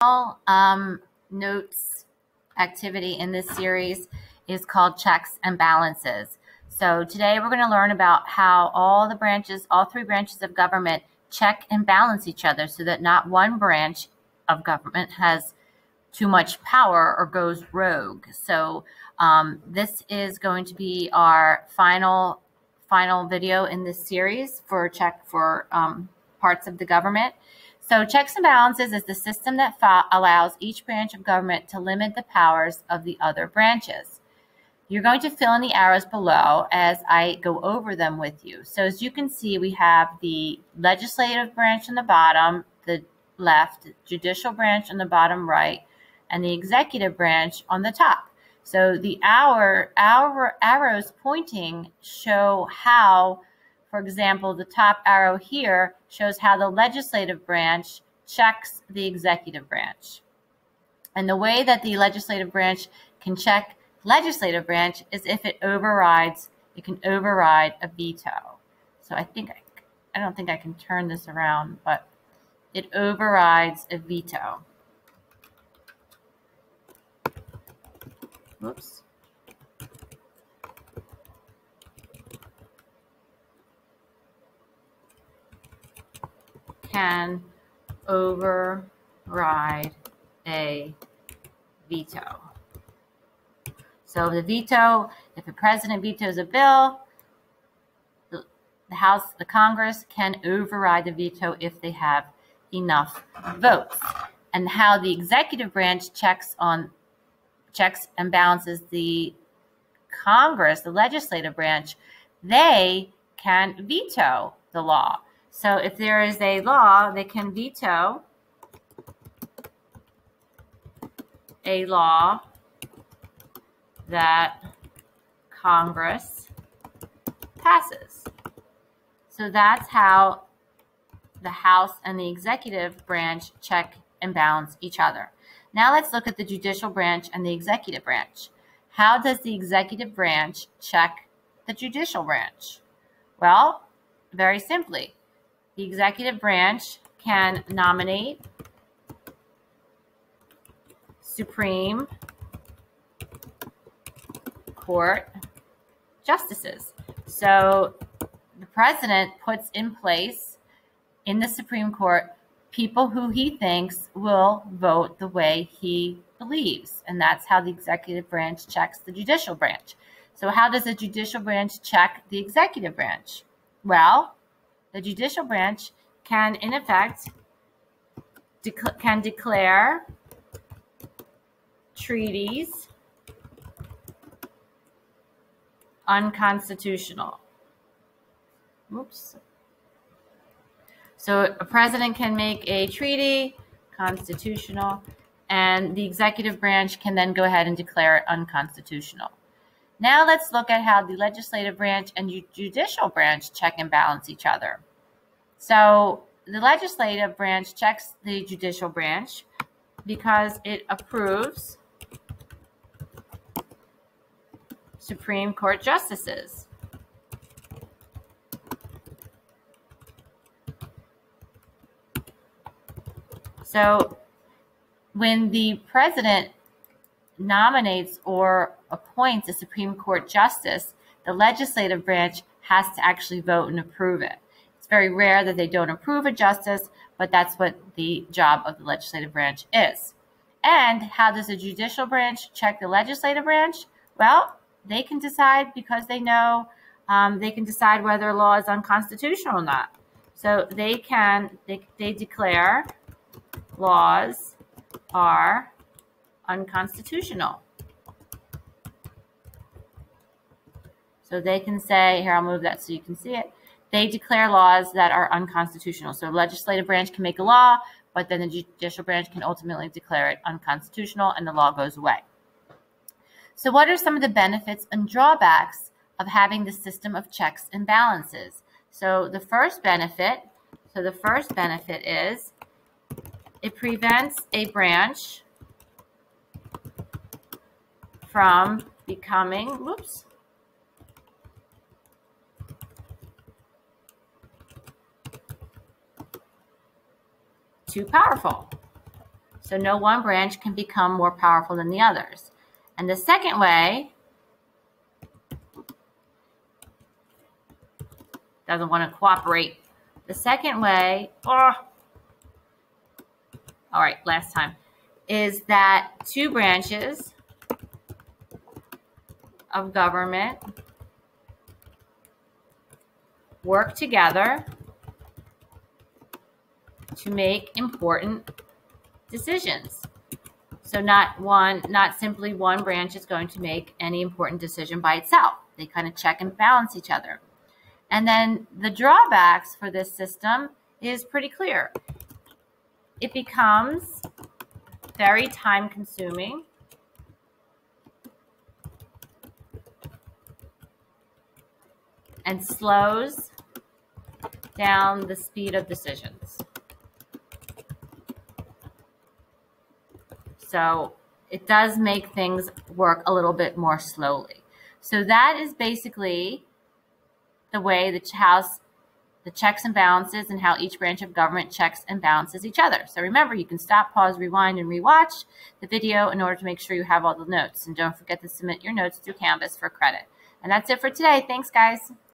final um, notes activity in this series is called checks and balances. So today we're going to learn about how all the branches, all three branches of government check and balance each other so that not one branch of government has too much power or goes rogue. So um, this is going to be our final final video in this series for check for um, parts of the government. So checks and balances is the system that allows each branch of government to limit the powers of the other branches. You're going to fill in the arrows below as I go over them with you. So as you can see, we have the legislative branch on the bottom, the left, judicial branch on the bottom right, and the executive branch on the top. So the hour, our arrows pointing show how, for example, the top arrow here shows how the legislative branch checks the executive branch. And the way that the legislative branch can check legislative branch is if it overrides, it can override a veto. So I think, I, I don't think I can turn this around, but it overrides a veto. Whoops. Can override a veto. So the veto, if the president vetoes a bill, the, the House, the Congress can override the veto if they have enough votes. And how the executive branch checks on checks and balances the Congress, the legislative branch, they can veto the law. So if there is a law, they can veto a law that Congress passes. So that's how the House and the executive branch check and balance each other. Now let's look at the judicial branch and the executive branch. How does the executive branch check the judicial branch? Well, very simply, the executive branch can nominate Supreme Court justices. So the president puts in place in the Supreme Court people who he thinks will vote the way he believes. And that's how the executive branch checks the judicial branch. So, how does the judicial branch check the executive branch? Well, the judicial branch can, in effect, can declare treaties unconstitutional. Oops. So a president can make a treaty constitutional, and the executive branch can then go ahead and declare it unconstitutional. Now let's look at how the legislative branch and judicial branch check and balance each other. So the legislative branch checks the judicial branch because it approves Supreme Court justices. So when the president nominates or appoints a Supreme Court justice, the legislative branch has to actually vote and approve it. It's very rare that they don't approve a justice, but that's what the job of the legislative branch is. And how does the judicial branch check the legislative branch? Well, they can decide because they know um, they can decide whether a law is unconstitutional or not. So they can they, they declare laws are unconstitutional. So they can say, here, I'll move that so you can see it. They declare laws that are unconstitutional. So legislative branch can make a law, but then the judicial branch can ultimately declare it unconstitutional and the law goes away. So what are some of the benefits and drawbacks of having the system of checks and balances? So the first benefit, so the first benefit is it prevents a branch from becoming, whoops, too powerful. So no one branch can become more powerful than the others. And the second way doesn't want to cooperate. The second way, oh, all right, last time, is that two branches of government work together to make important decisions. So not one, not simply one branch is going to make any important decision by itself. They kind of check and balance each other. And then the drawbacks for this system is pretty clear. It becomes very time consuming. And slows down the speed of decisions. So it does make things work a little bit more slowly. So that is basically the way the house, the checks and balances and how each branch of government checks and balances each other. So remember, you can stop, pause, rewind, and rewatch the video in order to make sure you have all the notes. And don't forget to submit your notes through Canvas for credit. And that's it for today. Thanks, guys.